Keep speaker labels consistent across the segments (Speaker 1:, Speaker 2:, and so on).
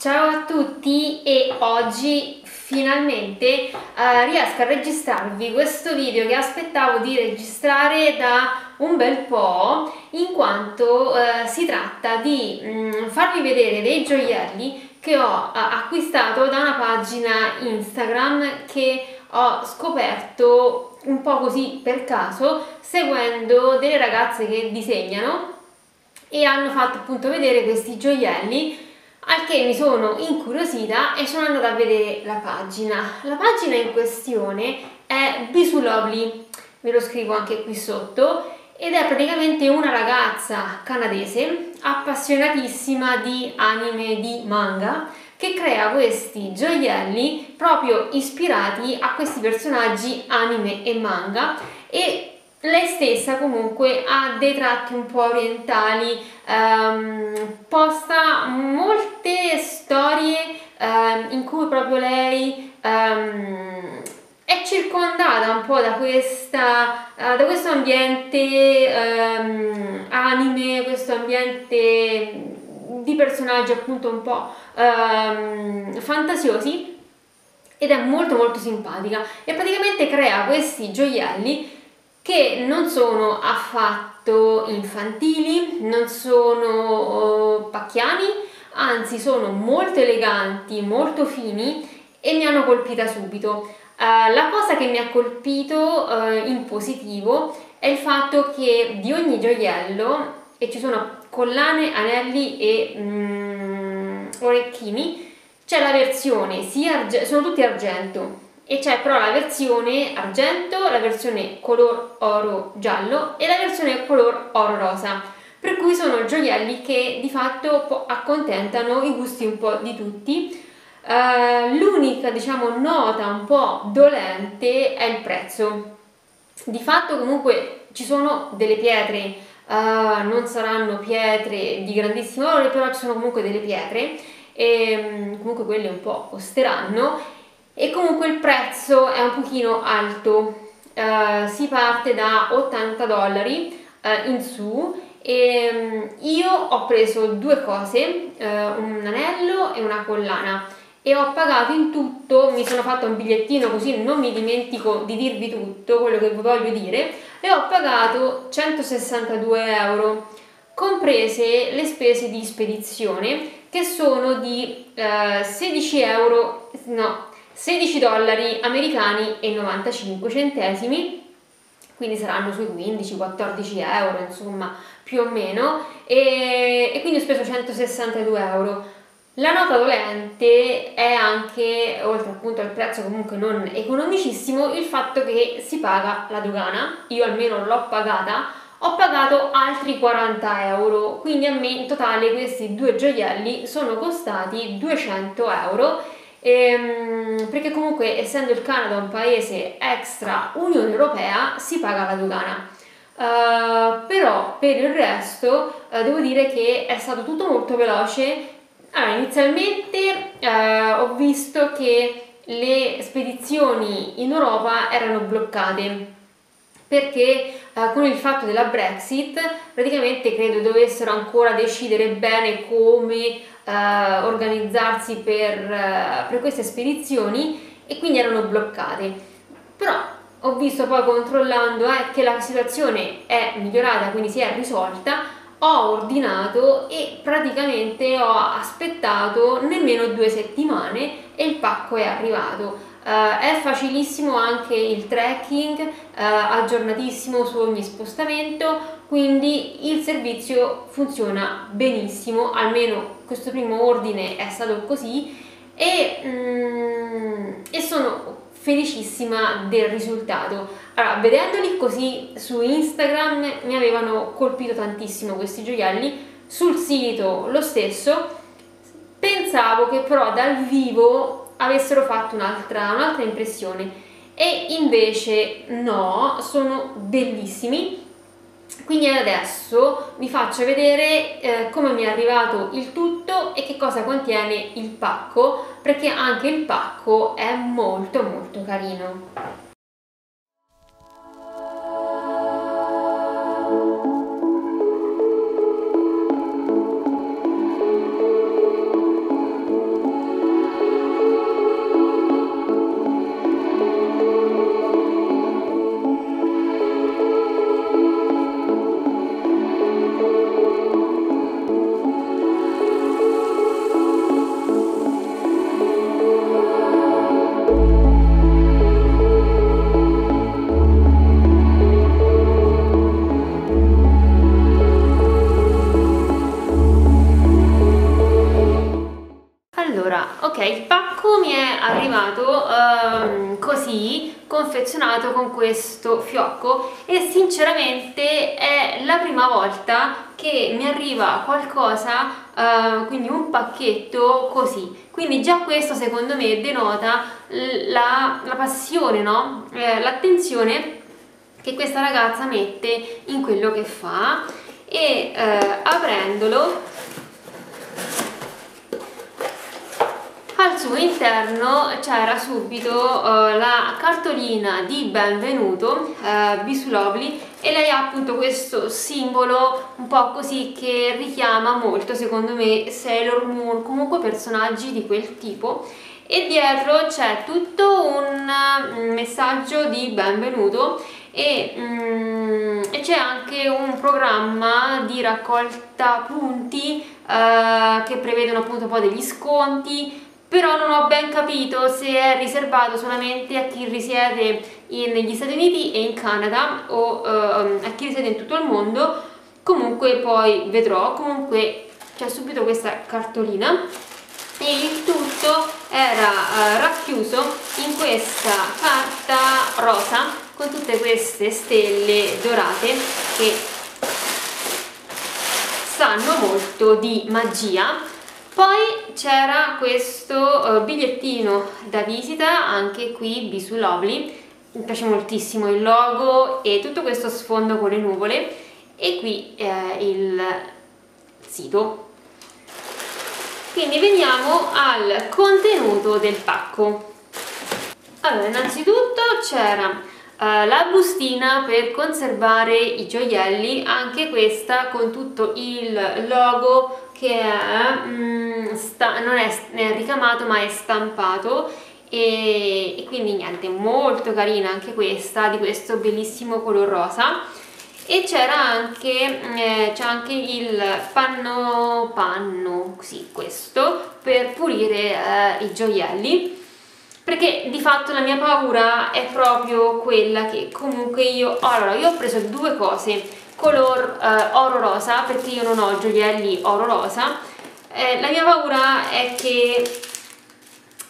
Speaker 1: Ciao a tutti e oggi finalmente uh, riesco a registrarvi questo video che aspettavo di registrare da un bel po' in quanto uh, si tratta di um, farvi vedere dei gioielli che ho uh, acquistato da una pagina Instagram che ho scoperto un po' così per caso seguendo delle ragazze che disegnano e hanno fatto appunto vedere questi gioielli al che mi sono incuriosita e sono andata a vedere la pagina. La pagina in questione è Bisulovely, ve lo scrivo anche qui sotto, ed è praticamente una ragazza canadese appassionatissima di anime di manga che crea questi gioielli proprio ispirati a questi personaggi anime e manga e lei stessa comunque ha dei tratti un po' orientali, ehm, posta molte storie ehm, in cui proprio lei ehm, è circondata un po' da, questa, uh, da questo ambiente ehm, anime, questo ambiente di personaggi appunto un po' ehm, fantasiosi ed è molto molto simpatica. E praticamente crea questi gioielli che non sono affatto infantili, non sono uh, pacchiani, anzi sono molto eleganti, molto fini e mi hanno colpita subito. Uh, la cosa che mi ha colpito uh, in positivo è il fatto che di ogni gioiello, e ci sono collane, anelli e mm, orecchini, c'è la versione, sia sono tutti argento, e c'è però la versione argento, la versione color oro giallo e la versione color oro rosa. Per cui sono gioielli che di fatto accontentano i gusti un po' di tutti. Uh, l'unica diciamo nota un po' dolente è il prezzo. Di fatto comunque ci sono delle pietre uh, non saranno pietre di grandissimo valore però ci sono comunque delle pietre e um, comunque quelle un po' costeranno e comunque il prezzo è un pochino alto, uh, si parte da 80 dollari uh, in su. E um, io ho preso due cose, uh, un anello e una collana. E ho pagato in tutto, mi sono fatto un bigliettino così non mi dimentico di dirvi tutto quello che vi voglio dire e ho pagato 162 euro comprese le spese di spedizione che sono di 16 euro, no 16 dollari americani e 95 centesimi quindi saranno sui 15-14 euro insomma più o meno e, e, quindi ho speso 162 euro. La nota dolente è anche oltre appunto al prezzo comunque non economicissimo il fatto che si paga la dogana. Io almeno l'ho pagata ho pagato altri 40 euro quindi a me in totale questi due gioielli sono costati 200 euro Ehm, perché comunque essendo il Canada un paese extra Unione Europea si paga la dogana. Uh, però per il resto uh, devo dire che è stato tutto molto veloce. Allora, inizialmente uh, ho visto che le spedizioni in Europa erano bloccate perché con il fatto della Brexit praticamente credo dovessero ancora decidere bene come uh, organizzarsi per, uh, per queste spedizioni e quindi erano bloccate. Però ho visto poi controllando eh, che la situazione è migliorata, quindi si è risolta, ho ordinato e praticamente ho aspettato nemmeno due settimane e il pacco è arrivato. Uh, è facilissimo anche il tracking, uh, aggiornatissimo su ogni spostamento, quindi il servizio funziona benissimo, almeno questo primo ordine è stato così e, mm, e sono felicissima del risultato. Allora, vedendoli così su Instagram mi avevano colpito tantissimo questi gioielli, sul sito lo stesso, pensavo che però dal vivo avessero fatto un'altra, un'altra impressione. E invece no, sono bellissimi. Quindi adesso vi faccio vedere eh, come mi è arrivato il tutto e che cosa contiene il pacco perché anche il pacco è molto molto carino arrivato um, così confezionato con questo fiocco. E sinceramente è la prima volta che mi arriva qualcosa uh, quindi un pacchetto così. Quindi già questo secondo me denota la, la passione no? Eh, l'attenzione che questa ragazza mette in quello che fa. E eh, aprendolo al suo interno c'era subito uh, la cartolina di benvenuto uh, Bisulovli e lei ha appunto questo simbolo un po' così che richiama molto secondo me Sailor Moon comunque personaggi di quel tipo. E dietro c'è tutto un mm, messaggio di benvenuto e, e c'è anche un programma di raccolta punti uh, che prevedono appunto un po' degli sconti però non ho ben capito se è riservato solamente a chi risiede negli Stati Uniti e in Canada o uh, a chi risiede in tutto il mondo. Comunque poi vedrò. Comunque c'è subito questa cartolina. E il tutto era uh, racchiuso in questa carta rosa con tutte queste stelle dorate che sanno molto di magia poi c'era questo uh, bigliettino da visita, anche qui Bisu Lovely, mi piace moltissimo il logo e tutto questo sfondo con le nuvole e qui eh, il sito. Quindi veniamo al contenuto del pacco. Allora, innanzitutto c'era Uh, la bustina per conservare i gioielli, anche questa con tutto il logo che è, mm, sta, non è, è, ricamato ma è stampato. E, e, quindi niente, molto carina anche questa, di questo bellissimo color rosa. E c'era anche, eh, anche il panno, panno, sì questo, per pulire eh, i gioielli. Perché di fatto la mia paura è proprio quella che comunque io, allora io ho preso due cose color eh, oro rosa perché io non ho gioielli oro rosa. Eh, la mia paura è che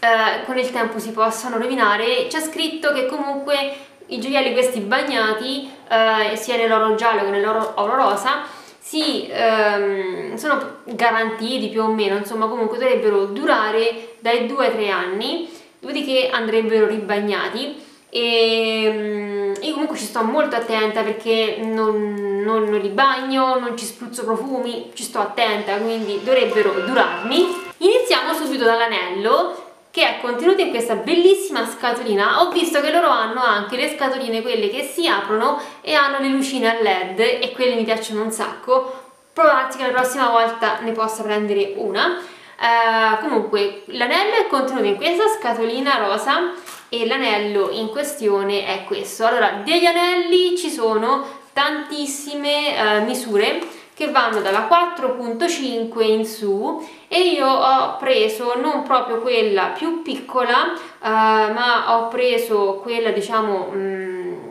Speaker 1: eh, con il tempo si possano rovinare. C'è scritto che comunque i gioielli questi bagnati eh, sia nell'oro giallo che nell'oro rosa si, ehm, sono garantiti più o meno insomma comunque dovrebbero durare dai 2 ai 3 anni dopodiché andrebbero ribagnati. E ehm, io comunque ci sto molto attenta perché non, non, non li bagno, non ci spruzzo profumi, ci sto attenta quindi dovrebbero durarmi. Iniziamo subito dall'anello che è contenuto in questa bellissima scatolina. Ho visto che loro hanno anche le scatoline quelle che si aprono e hanno le lucine a led e quelle mi piacciono un sacco. Provarsi che la prossima volta ne possa prendere una. Uh, comunque l'anello è contenuto in questa scatolina rosa e l'anello in questione è questo. Allora degli anelli ci sono tantissime uh, misure che vanno dalla 4.5 in su e io ho preso non proprio quella più piccola uh, ma ho preso quella diciamo mm,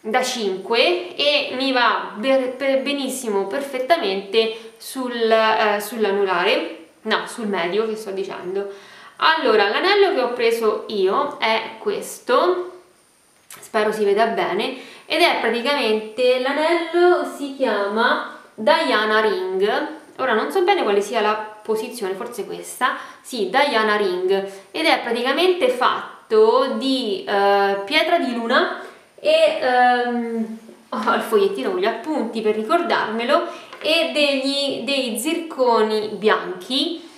Speaker 1: da 5 e mi va benissimo perfettamente sul, uh, sull'anulare no sul medio che sto dicendo allora l'anello che ho preso io è questo. Spero si veda bene. Ed è praticamente l'anello si chiama Diana Ring. Ora non so bene quale sia la posizione forse questa. Sì Diana Ring. Ed è praticamente fatto di uh, pietra di luna e um, ho il fogliettino con gli appunti per ricordarmelo e degli, dei zirconi bianchi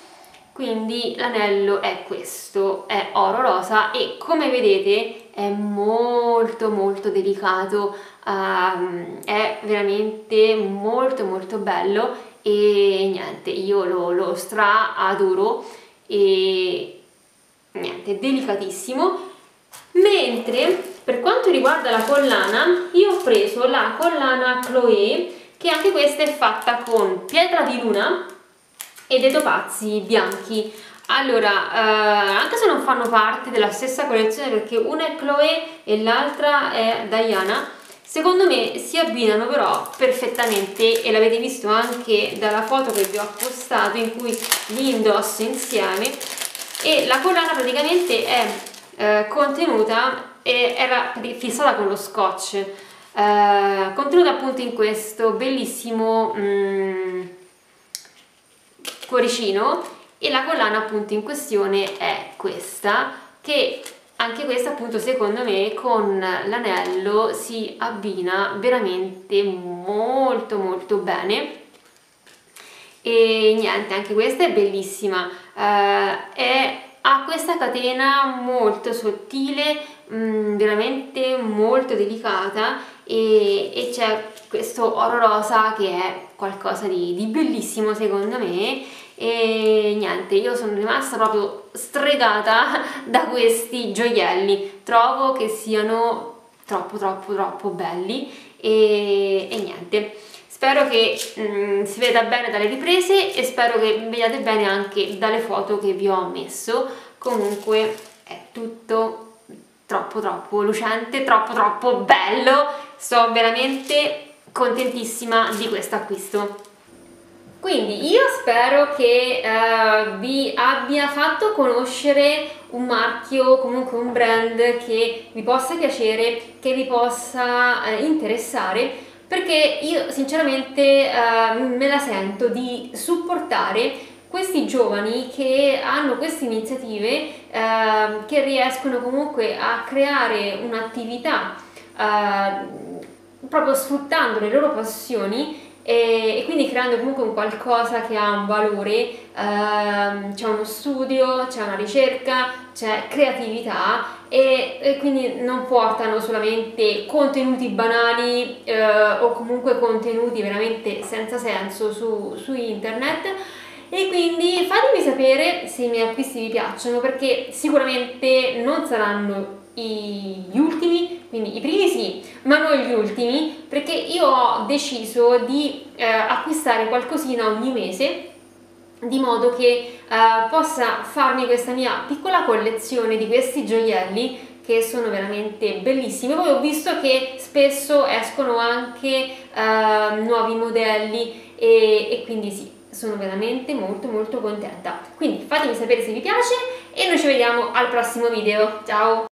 Speaker 1: quindi l'anello è questo, è oro rosa e come vedete è molto molto delicato, um, è veramente molto molto bello e niente, io lo, lo stra adoro e niente, delicatissimo. Mentre per quanto riguarda la collana, io ho preso la collana Chloé che anche questa è fatta con pietra di luna e dei topazzi bianchi. Allora, eh, anche se non fanno parte della stessa collezione perché una è Chloe e l'altra è Diana secondo me si abbinano però perfettamente e l'avete visto anche dalla foto che vi ho postato in cui li indosso insieme. E la collana praticamente è eh, contenuta e era fissata con lo scotch. Eh, contenuta appunto in questo bellissimo mm, cuoricino e la collana appunto in questione è questa che anche questa appunto secondo me con l'anello si abbina veramente molto molto bene. E niente anche questa è bellissima. Uh, è, ha questa catena molto sottile mh, mm, veramente molto delicata e, e c'è questo oro rosa che è qualcosa di, di bellissimo secondo me e niente io sono rimasta proprio stregata da questi gioielli. Trovo che siano troppo troppo troppo belli. E, e niente. Spero che mm, si veda bene dalle riprese e spero che vediate bene anche dalle foto che vi ho messo. Comunque è tutto troppo troppo lucente troppo troppo bello. Sto veramente contentissima di questo acquisto quindi io spero che uh, vi abbia fatto conoscere un marchio, comunque un brand che vi possa piacere, che vi possa uh, interessare, perché io sinceramente uh, me la sento di supportare questi giovani che hanno queste iniziative, che riescono comunque a creare un'attività proprio sfruttando le loro passioni e, e, quindi creando comunque un qualcosa che ha un valore, ehm, c'è uno studio, c'è una ricerca, c'è creatività e, e, quindi non portano solamente contenuti banali eh, o comunque contenuti veramente senza senso su, su internet. E quindi fatemi sapere se i miei acquisti vi piacciono perché sicuramente non saranno gli ultimi, quindi i primi sì, ma non gli ultimi, perché io ho deciso di eh, acquistare qualcosina ogni mese di modo che eh, possa farmi questa mia piccola collezione di questi gioielli che sono veramente bellissimi. Poi ho visto che spesso escono anche eh, nuovi modelli e, e quindi sì, sono veramente molto molto contenta. Quindi fatemi sapere se vi piace e noi ci vediamo al prossimo video. Ciao!